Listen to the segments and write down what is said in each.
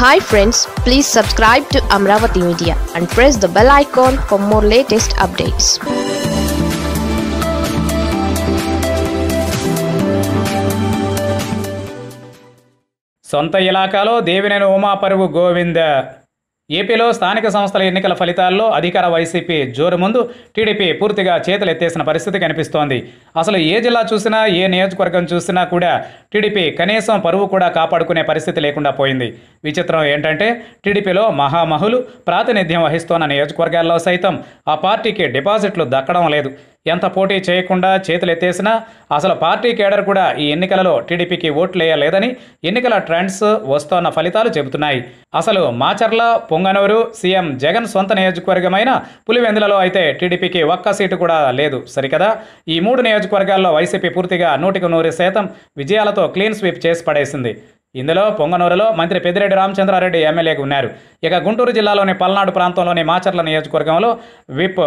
Hi friends please subscribe to Amaravati media and press the bell icon for more latest updates సొంత ఇలాకాలో దేవినేని ఉమా పరువు గోవింద. ఏపీలో స్థానిక సంస్థల ఎన్నికల ఫలితాల్లో అధికార వైసీపీ జోరు ముందు టీడీపీ పూర్తిగా చేతులెత్తేసిన పరిస్థితి కనిపిస్తోంది. అసలు ఏ జిల్లా చూసినా ఏ నియోజకవర్గం చూసినా కూడా టీడీపీ కనీసం పరువు కూడా కాపాడుకునే పరిస్థితి లేకుండా పోయింది. విచిత్రం ఏంటంటే టీడీపీలో మహామహులు ప్రాతినిధ్యం వహిస్తోన్న నియోజకవర్గాల్లో సైతం ఆ పార్టీకి డిపాజిట్లు దక్కడం లేదు. ఎంత పోటీ చేయకుండా చేతులు ఎత్తేసినా అసలు పార్టీ కేడర్ కూడా ఈ ఎన్నికలలో టీడీపీకి ఓట్లు వేయలేదని ఎన్నికల ట్రెండ్స్ వస్తోన్న ఫలితాలు చెబుతున్నాయి. అసలు మాచర్ల పొంగనూరు సీఎం జగన్ సొంత నియోజకవర్గమైన పులివెందులలో అయితే టీడీపీకి ఒక్క సీటు కూడా లేదు సరికదా? ఈ మూడు నియోజకవర్గాల్లో వైసీపీ పూర్తిగా నూటికి నూరు శాతం విజయాలతో క్లీన్ స్వీప్ చేసి పడేసింది. ఇందులో పొంగనూరులో మంత్రి పెద్దిరెడ్డి రామచంద్రారెడ్డి ఎమ్మెల్యేగా ఉన్నారు. ఇక గుంటూరు జిల్లాలోని పల్నాడు ప్రాంతంలోని మాచర్ల నియోజకవర్గంలో విప్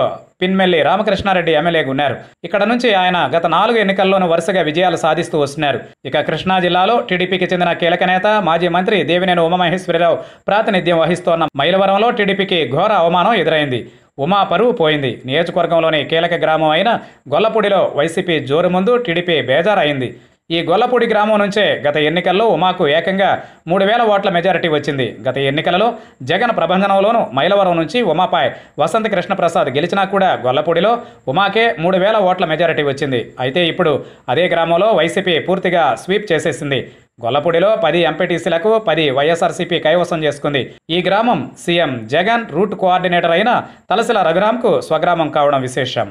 పిన్మెల్లి రామకృష్ణారెడ్డి ఎమ్మెల్యేగా ఉన్నారు. ఇక్కడ నుంచి ఆయన గత నాలుగు ఎన్నికల్లోనూ వరుసగా విజయాలు సాధిస్తూ వస్తున్నారు. ఇక కృష్ణా జిల్లాలో టీడీపీకి చెందిన కీలక నేత మాజీ మంత్రి దేవినేని ఉమామహేశ్వరరావు ప్రాతినిధ్యం వహిస్తోన్న మైలవరంలో టీడీపీకి ఘోర అవమానం ఎదురైంది. ఉమా పరువు పోయింది. నియోజకవర్గంలోని కీలక గ్రామం అయిన గొల్లపూడిలో వైసీపీ జోరు ముందు టీడీపీ బేజారైంది. ఈ గొల్లపూడి గ్రామం నుంచే గత ఎన్నికల్లో ఉమాకు ఏకంగా మూడు వేల ఓట్ల మెజారిటీ వచ్చింది. గత ఎన్నికలలో జగన్ ప్రభంజనంలోనూ మైలవరం నుంచి ఉమాపై వసంత కృష్ణప్రసాద్ గెలిచినా కూడా గొల్లపూడిలో ఉమాకే మూడు వేల ఓట్ల మెజారిటీ వచ్చింది. అయితే ఇప్పుడు అదే గ్రామంలో వైసీపీ పూర్తిగా స్వీప్ చేసేసింది. గొల్లపూడిలో పది ఎంపీటీసీలకు పది వైఎస్ఆర్సీపీ కైవసం చేసుకుంది. ఈ గ్రామం సీఎం జగన్ రూట్ కోఆర్డినేటర్ అయిన తలసిల రఘురామ్కు స్వగ్రామం కావడం విశేషం.